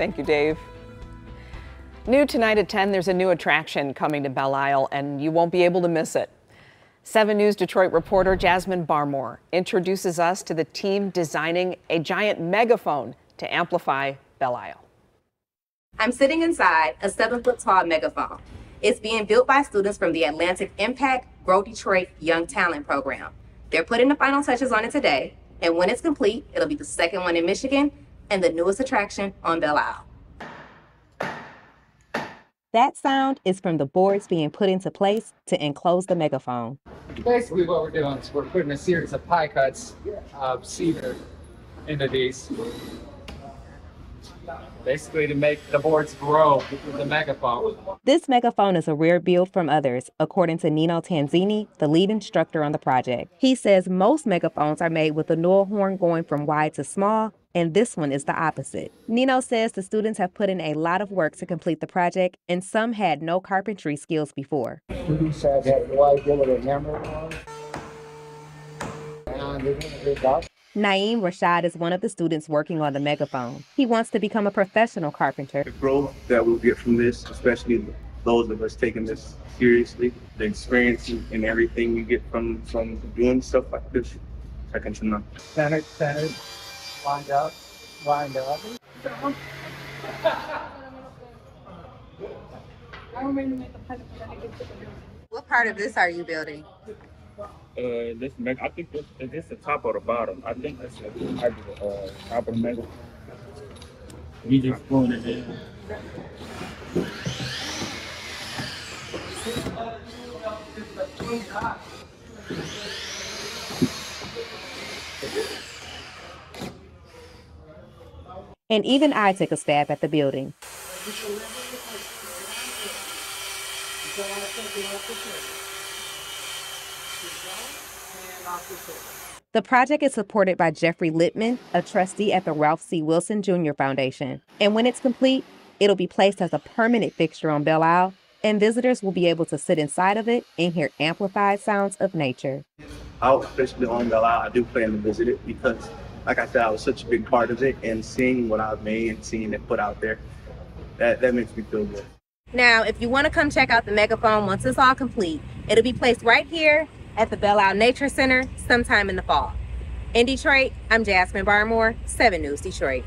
Thank you, Dave. New tonight at 10, there's a new attraction coming to Belle Isle, and you won't be able to miss it. 7 News Detroit reporter Jasmine Barmore introduces us to the team designing a giant megaphone to amplify Belle Isle. I'm sitting inside a seven foot tall megaphone. It's being built by students from the Atlantic Impact Grow Detroit Young Talent Program. They're putting the final touches on it today, and when it's complete, it'll be the second one in Michigan and the newest attraction on Belle Isle. That sound is from the boards being put into place to enclose the megaphone. Basically, what we're doing is we're putting a series of pie cuts of cedar into these. Basically, to make the boards grow with the megaphone. This megaphone is a rare build from others, according to Nino Tanzini, the lead instructor on the project. He says most megaphones are made with the Newell horn going from wide to small, and this one is the opposite. Nino says the students have put in a lot of work to complete the project, and some had no carpentry skills before. Students had no idea what a hammer was. And they didn't get that. Naeem Rashad is one of the students working on the megaphone. He wants to become a professional carpenter. The growth that we'll get from this, especially those of us taking this seriously, the experience and everything you get from from doing stuff like this, second to none. Centered, centered, lined up, lined up. What part of this are you building? Uh, this meg- I think this is this the top or the bottom. I think that's the type of, uh, top of the mega. We just pulling it in. And even I took a stab at the building. The project is supported by Jeffrey Littmann, a trustee at the Ralph C. Wilson Jr. Foundation. And when it's complete, it'll be placed as a permanent fixture on Belle Isle, and visitors will be able to sit inside of it and hear amplified sounds of nature. Out especially on Belle Isle, I do plan to visit it because, like I said, I was such a big part of it, and seeing what I've made and seeing it put out there, that that makes me feel good. Now, if you want to come check out the megaphone once it's all complete, it'll be placed right here at the Belle Isle Nature Center sometime in the fall. In Detroit, I'm Jasmine Barmore, 7 News Detroit.